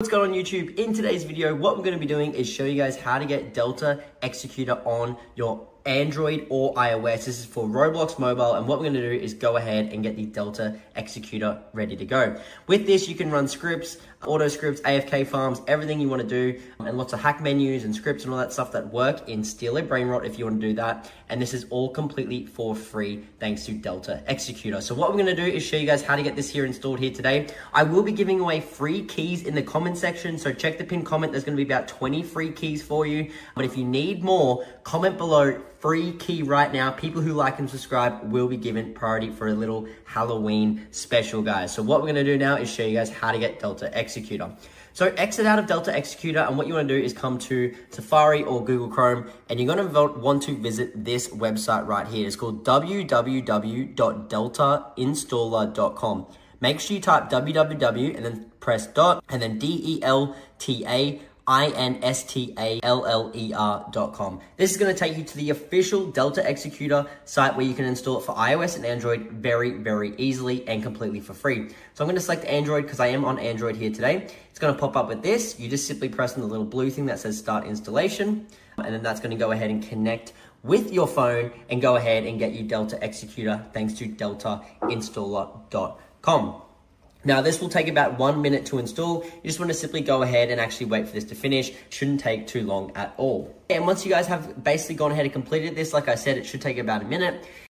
What's going on YouTube? In today's video, what we're going to be doing is show you guys how to get Delta Executor on your Android or iOS. This is for Roblox Mobile, and what we're gonna do is go ahead and get the Delta Executor ready to go. With this, you can run scripts, auto scripts, AFK farms, everything you wanna do, and lots of hack menus and scripts and all that stuff that work in Steal a Brainrot if you wanna do that. And this is all completely for free thanks to Delta Executor. So what we're gonna do is show you guys how to get this here installed here today. I will be giving away free keys in the comment section, so check the pinned comment. There's gonna be about 20 free keys for you. But if you need more, comment below free key right now. People who like and subscribe will be given priority for a little Halloween special, guys. So what we're gonna do now is show you guys how to get Delta Executor. So exit out of Delta Executor and what you wanna do is come to Safari or Google Chrome and you're gonna want to visit this website right here. It's called www.deltainstaller.com. Make sure you type www and then press dot and then D-E-L-T-A I-N-S-T-A-L-L-E-R dot com. This is going to take you to the official Delta Executor site where you can install it for iOS and Android very, very easily and completely for free. So I'm going to select Android because I am on Android here today. It's going to pop up with this. You just simply press on the little blue thing that says start installation. And then that's going to go ahead and connect with your phone and go ahead and get you Delta Executor thanks to deltainstaller.com. Now this will take about one minute to install. You just want to simply go ahead and actually wait for this to finish. Shouldn't take too long at all. And once you guys have basically gone ahead and completed this, like I said, it should take about a minute.